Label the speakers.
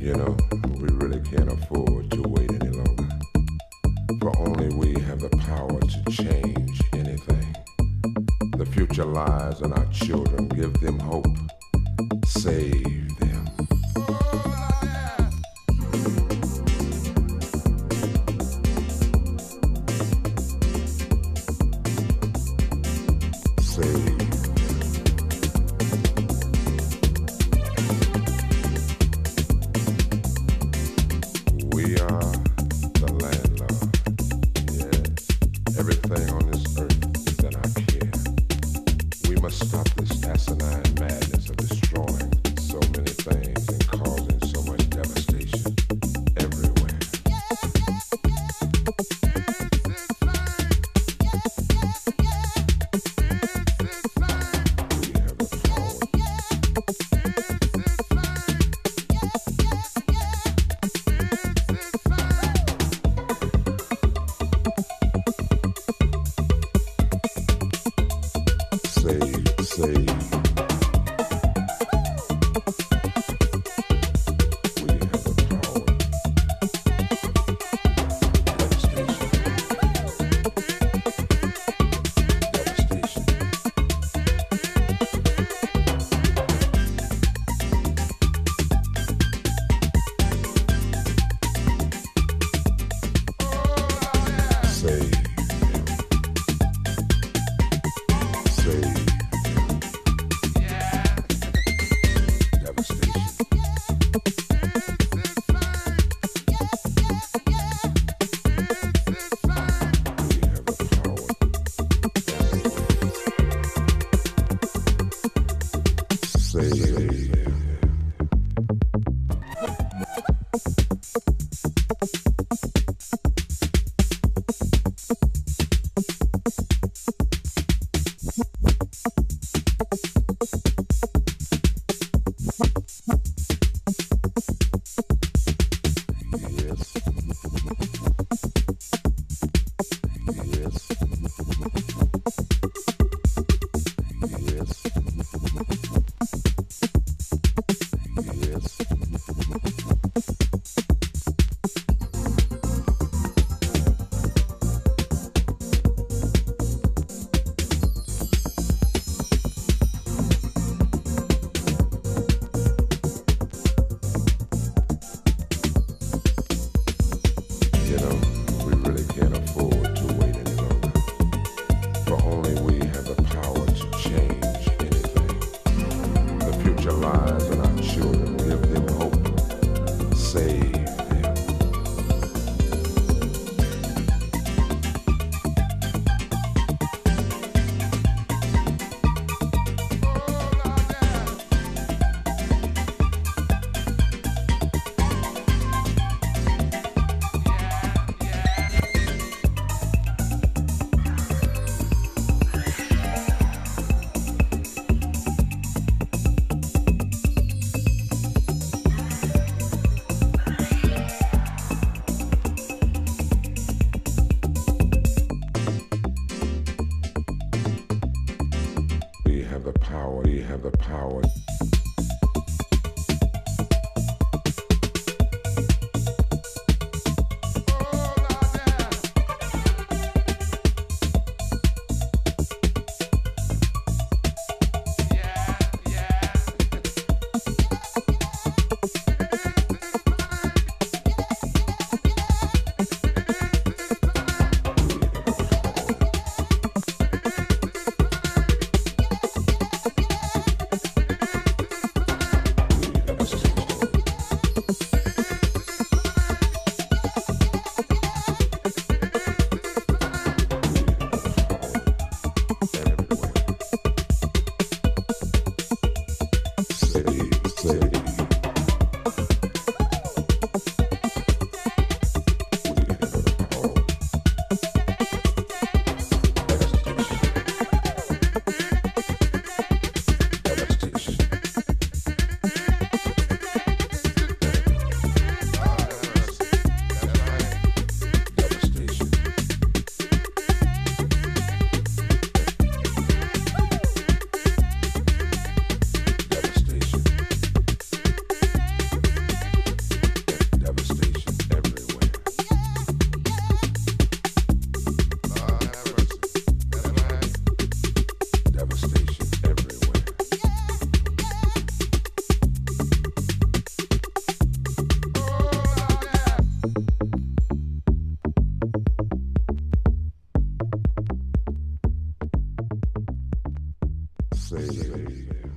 Speaker 1: You know, we really can't afford to wait any longer the power to change anything. The future lies in our children. Give them hope. Save them. Save say power, have the power. say.